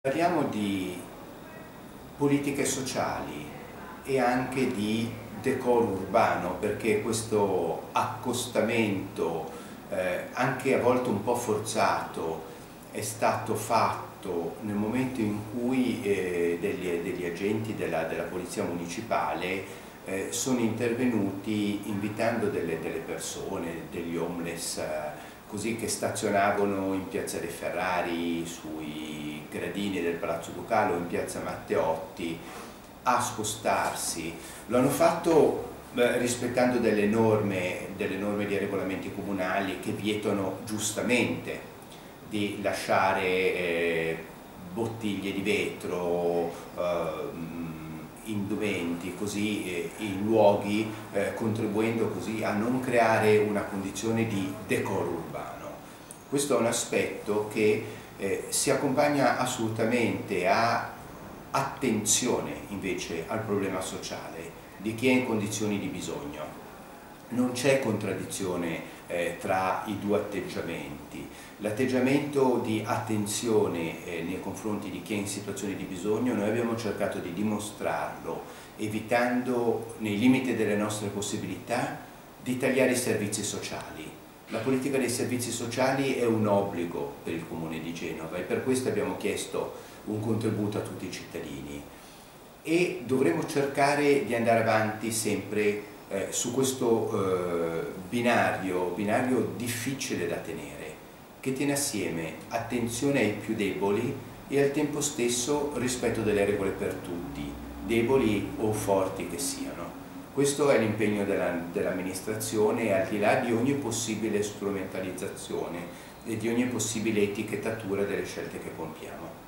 Parliamo di politiche sociali e anche di decoro urbano perché questo accostamento eh, anche a volte un po' forzato è stato fatto nel momento in cui eh, degli, degli, agenti della, della polizia municipale eh, sono intervenuti invitando delle, delle persone, degli homeless eh, così che stazionavano in piazza dei Ferrari, sui gradini del Palazzo Ducale o in piazza Matteotti a spostarsi. Lo hanno fatto beh, rispettando delle norme, delle norme di regolamenti comunali che vietano giustamente di lasciare eh, bottiglie di vetro, eh, indumenti così eh, in luoghi eh, contribuendo così a non creare una condizione di decoro urbano. Questo è un aspetto che eh, si accompagna assolutamente a attenzione invece al problema sociale di chi è in condizioni di bisogno non c'è contraddizione eh, tra i due atteggiamenti. L'atteggiamento di attenzione eh, nei confronti di chi è in situazione di bisogno, noi abbiamo cercato di dimostrarlo, evitando nei limiti delle nostre possibilità di tagliare i servizi sociali. La politica dei servizi sociali è un obbligo per il Comune di Genova e per questo abbiamo chiesto un contributo a tutti i cittadini e dovremo cercare di andare avanti sempre eh, su questo eh, binario, binario difficile da tenere, che tiene assieme attenzione ai più deboli e al tempo stesso rispetto delle regole per tutti, deboli o forti che siano. Questo è l'impegno dell'amministrazione dell al di là di ogni possibile strumentalizzazione e di ogni possibile etichettatura delle scelte che compiamo.